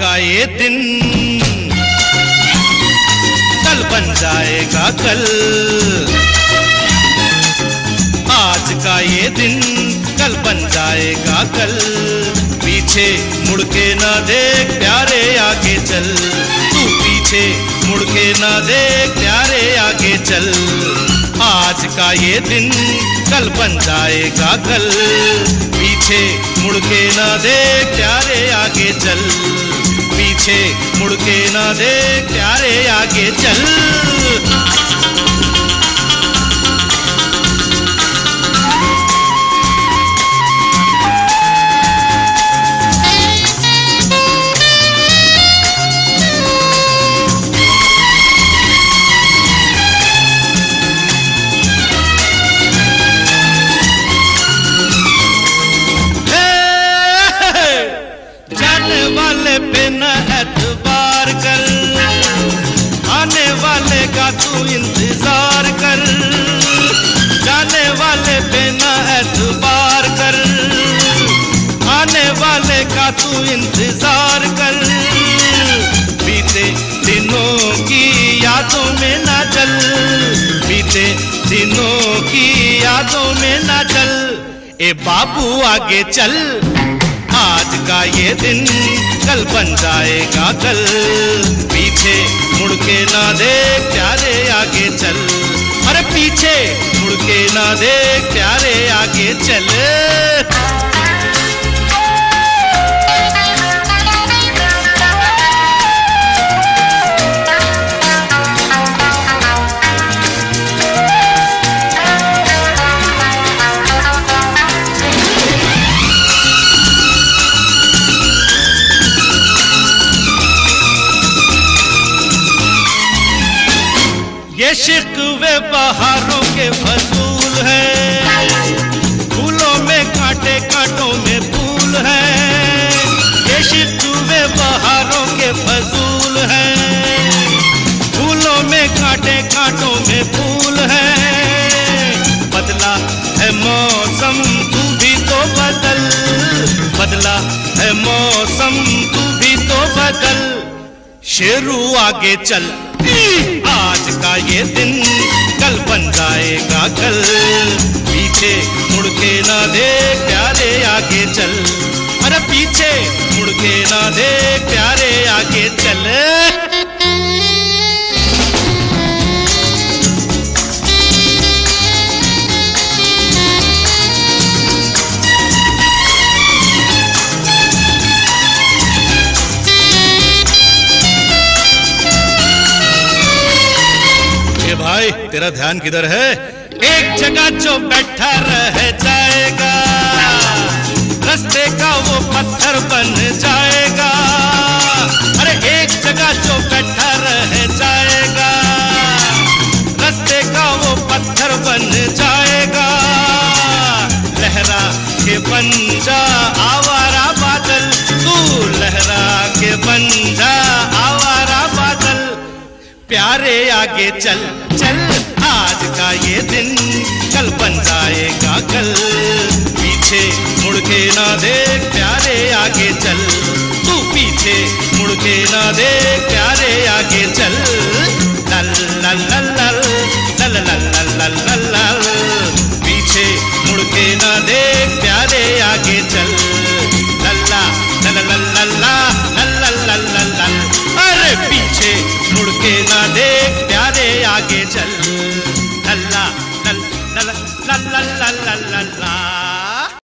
ये दिन। कल बन जाएगा कल। आज का ये दिन कल बन जाएगा कल। पीछे मुड़ के ना देख प्यारे आगे चल। तू पीछे मुड़ के ना देख प्यारे आगे चल। आज का ये दिन कल बन जाएगा कल। पीछे मुड़ के ना देख प्यारे आगे चल। पीछे मुड़ के ना देख प्यारे आगे चल। वाले पे न एतबार कर। आने वाले का तू इंतज़ार कर। जाने वाले पे न एतबार कर। आने वाले का तू इंतज़ार कर। बीते दिनों की यादों में ना चल। बीते दिनों की यादों में ना चल। ए बाबू आगे चल। आज का ये दिन कल बन जाएगा कल। पीछे मुड़ के ना देख, प्यारे आगे चल। अरे पीछे मुड़ के ना देख, प्यारे आगे चल। ये शिकवे बहारों के फसूल है। फूलों में कांटे कांटों में फूल है। ये शिकवे बहारों के फसूल है। फूलों में कांटे कांटों में फूल है। बदला है मौसम, तू भी तो बदल। बदला है मौसम, तू भी तो बदल। शेरू आगे चल। आज का ये दिन कल बन जाएगा कल। पीछे मुड़ के ना दे प्यारे आगे चल। अरे पीछे मुड़ के ना दे प्यारे आगे चल भाई, तेरा ध्यान किधर है? एक जगह जो बैठा रह जाएगा। रस्ते का वो पत्थर बन जाएगा। अरे, एक जगह जो बैठा रह जाएगा। रस्ते का वो पत्थर बन जाएगा। लहरा के बन जा आवारा प्यारे आगे चल चल। आज का ये दिन कल बन जाएगा कल। पीछे मुड़ के ना देख, प्यारे आगे चल। तू पीछे मुड़ के ना देख, प्यारे आगे चल। मुड़के ना देख प्यारे आगे चल। लल्ला लल्ला लल्ला लल्ला लल्ला।